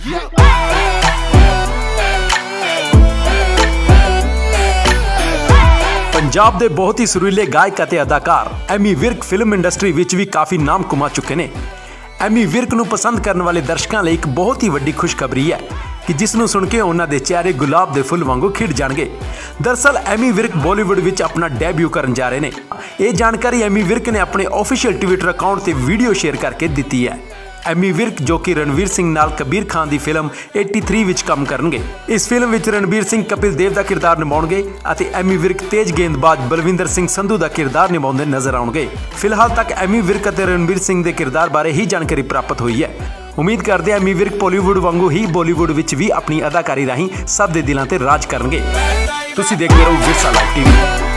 ਪੰਜਾਬ ਦੇ ਬਹੁਤ ਹੀ ਸੁਰੀਲੇ ਗਾਇਕ ਅਤੇ ਅਦਾਕਾਰ ਐਮੀ ਵਿਰਕ ਫਿਲਮ ਇੰਡਸਟਰੀ ਵਿੱਚ ਵੀ ਕਾਫੀ ਨਾਮ ਕਮਾ ਚੁੱਕੇ ਨੇ। ਐਮੀ ਵਿਰਕ ਨੂੰ ਪਸੰਦ ਕਰਨ ਵਾਲੇ ਦਰਸ਼ਕਾਂ ਲਈ ਇੱਕ ਬਹੁਤ ਹੀ ਵੱਡੀ ਖੁਸ਼ਖਬਰੀ ਹੈ ਕਿ ਜਿਸ ਨੂੰ ਸੁਣ ਕੇ ਉਹਨਾਂ ਦੇ ਚਿਹਰੇ ਗੁਲਾਬ ਦੇ ਫੁੱਲ ਵਾਂਗੂ ਖਿੜ ਜਾਣਗੇ। ਦਰਸਲ, ਐਮੀ ਵਿਰਕ ਬਾਲੀਵੁੱਡ ਵਿੱਚ ਆਪਣਾ ਡੈਬਿਊ ਕਰਨ ਜਾ ਰਹੇ ਨੇ। ਇਹ ਜਾਣਕਾਰੀ ਐਮੀ ਵਿਰਕ ਨੇ ਆਪਣੇ ਅਫੀਸ਼ੀਅਲ ਟਵਿੱਟਰ ਅਕਾਊਂਟ ਤੇ ਵੀਡੀਓ ਸ਼ੇਅਰ ਕਰਕੇ ਦਿੱਤੀ ਹੈ। ਐਮੀ ਵਿਰਕ ਜੋ ਕਿ ਰਣਵੀਰ ਸਿੰਘ ਨਾਲ ਕਬੀਰ ਖਾਨ ਦੀ ਫਿਲਮ 83 ਵਿੱਚ ਕੰਮ ਕਰਨਗੇ। ਇਸ ਫਿਲਮ ਵਿੱਚ ਰਣਵੀਰ ਸਿੰਘ, ਕਪਿਲ ਦੇਵ ਦਾ ਕਿਰਦਾਰ ਨਿਭਾਉਣਗੇ ਅਤੇ ਐਮੀ ਵਿਰਕ, ਤੇਜ ਗੇਂਦਬਾਜ਼ ਬਲਵਿੰਦਰ ਸਿੰਘ ਸੰਧੂ ਦਾ ਕਿਰਦਾਰ ਨਿਭਾਉਂਦੇ ਨਜ਼ਰ ਆਉਣਗੇ। ਫਿਲਹਾਲ ਤੱਕ ਐਮੀ ਵਿਰਕ ਅਤੇ ਰਣਵੀਰ ਸਿੰਘ ਦੇ ਕਿਰਦਾਰ ਬਾਰੇ ਹੀ ਜਾਣਕਾਰੀ ਪ੍ਰਾਪਤ ਹੋਈ ਹੈ। ਉਮੀਦ ਕਰਦੇ ਹਾਂ ਐਮੀ ਵਿਰਕ ਬਾਲੀਵੁੱਡ ਵਾਂਗੂ ਹੀ ਬਾਲੀਵੁੱਡ ਵਿੱਚ ਵੀ ਆਪਣੀ ਅਦਾਕਾਰੀ ਰਾਹੀਂ ਸਭ ਦੇ ਦਿਲਾਂ ਤੇ ਰਾਜ ਕਰਨਗੇ। ਤੁਸੀਂ ਦੇਖਦੇ ਰਹੋ ਵਿਰਸਾ ਲਾਈਵ ਟੀਵੀ।